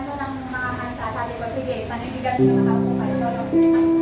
ano ng mga mansa, sabi ko, sige, panindigan ko na ako kayo.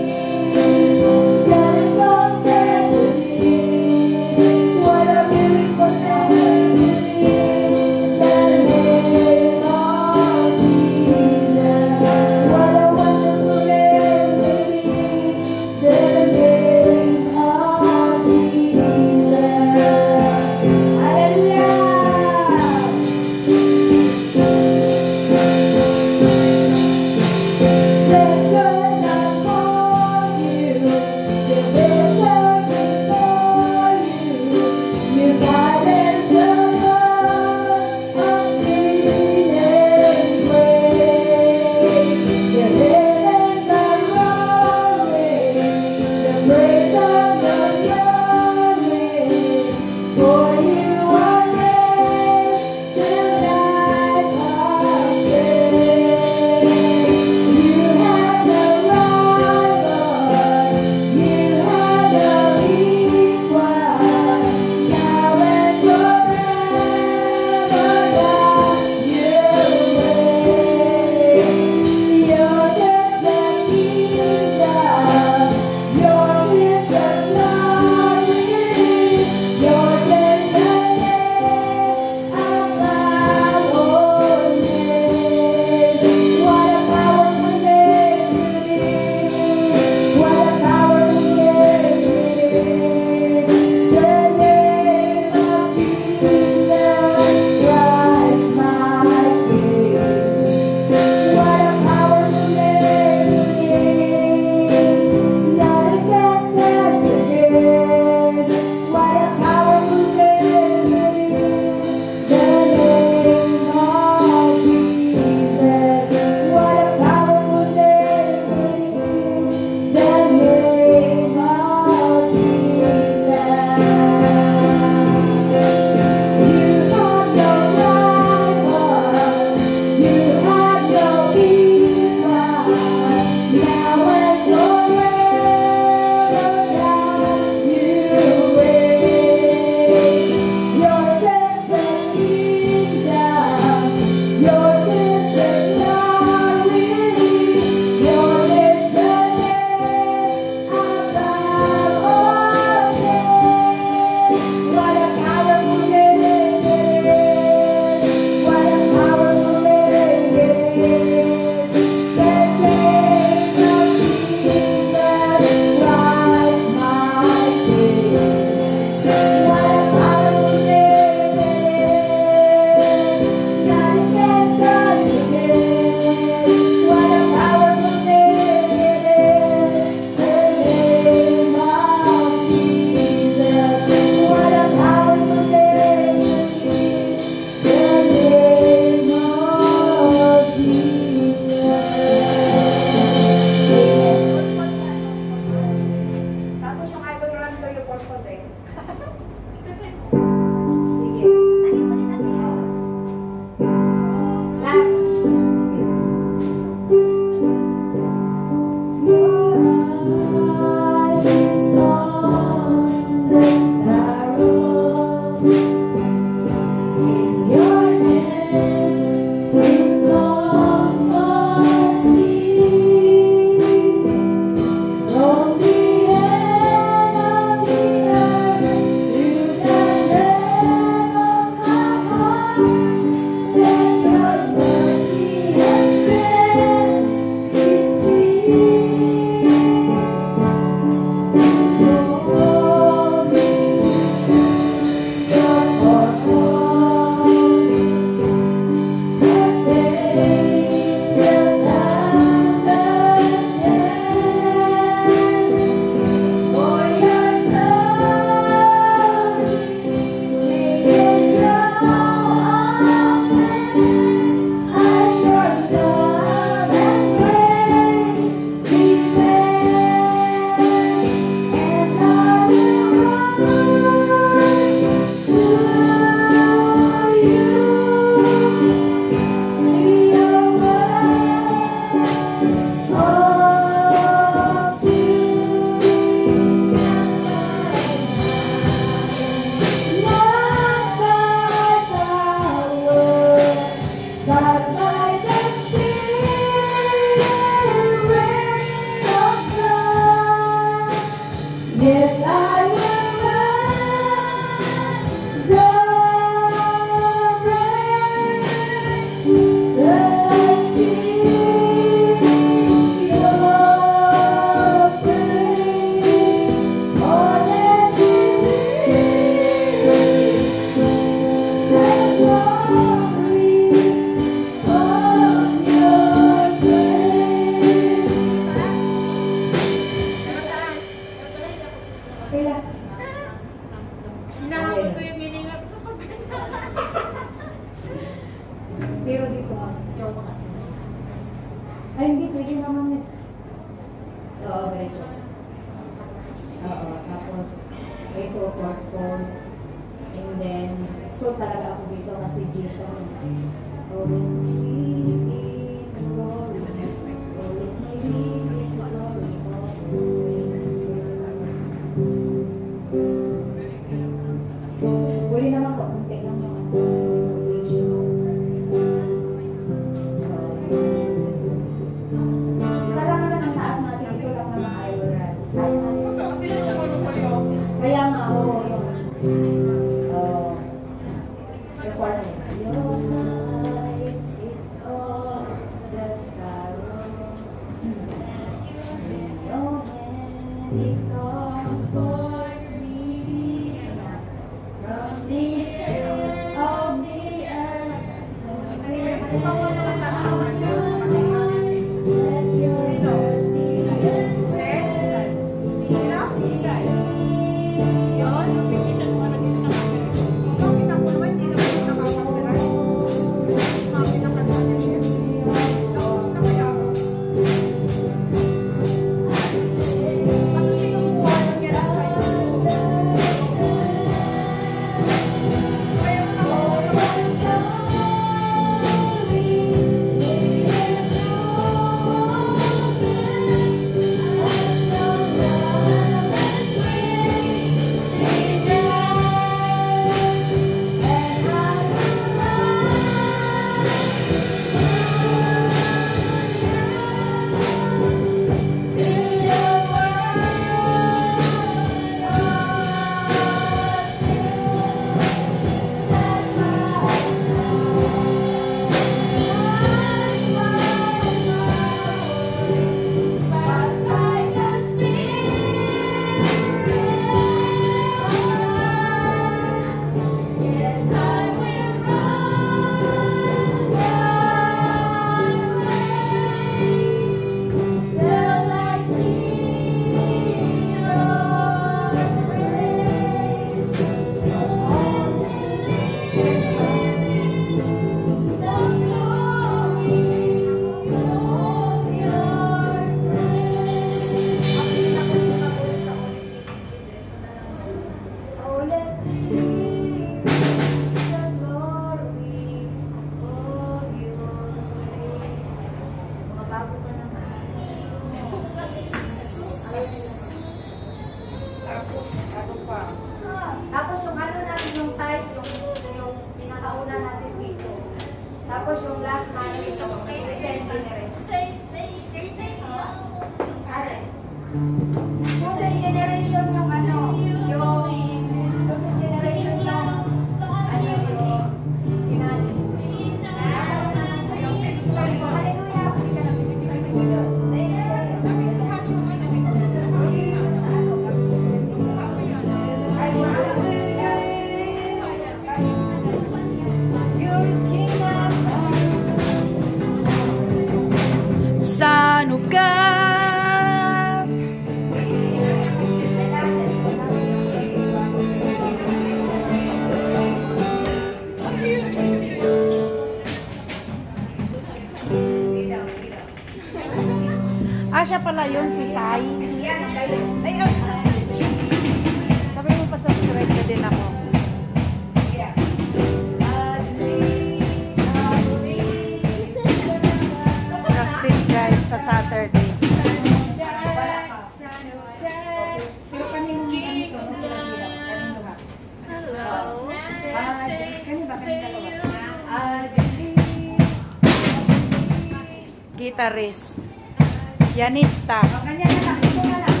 Na lang.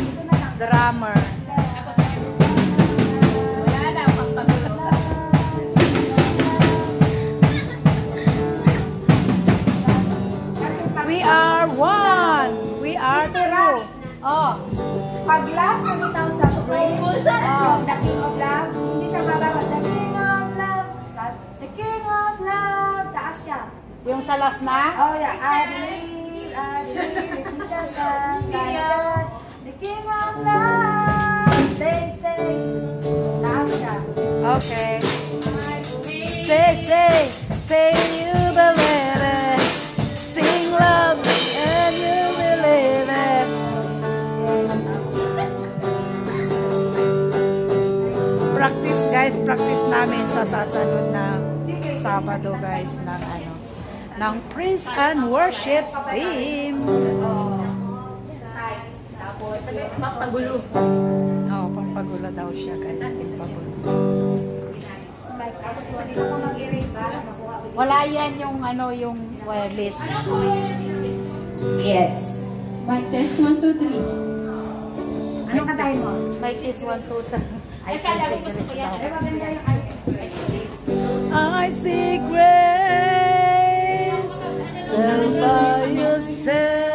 Drummer. We are one. We are two. Oh. Pag last na bitaw sa praise, oh, the King of Love, hindi siya bababa. The King of Love. The King of Love. Taas siya. Yung sa last na? Oh, yeah. I believe, Okay. Say, say, say you believe it. Sing love and you believe it. Practice guys, practice namin sa sasunod na Sabado guys ano ng praise and worship team. Pampagulo. Oh, pampagulo daw siya guys, pampagulo. Wala yan yung ano yung wireless. Yes. Mic test 1, 2, 3. Anong kantahin mo? My sis one two three. I Ay, kala ko gusto ko yan. Eh, maganda yung ice. I see grace. Sampai Yosef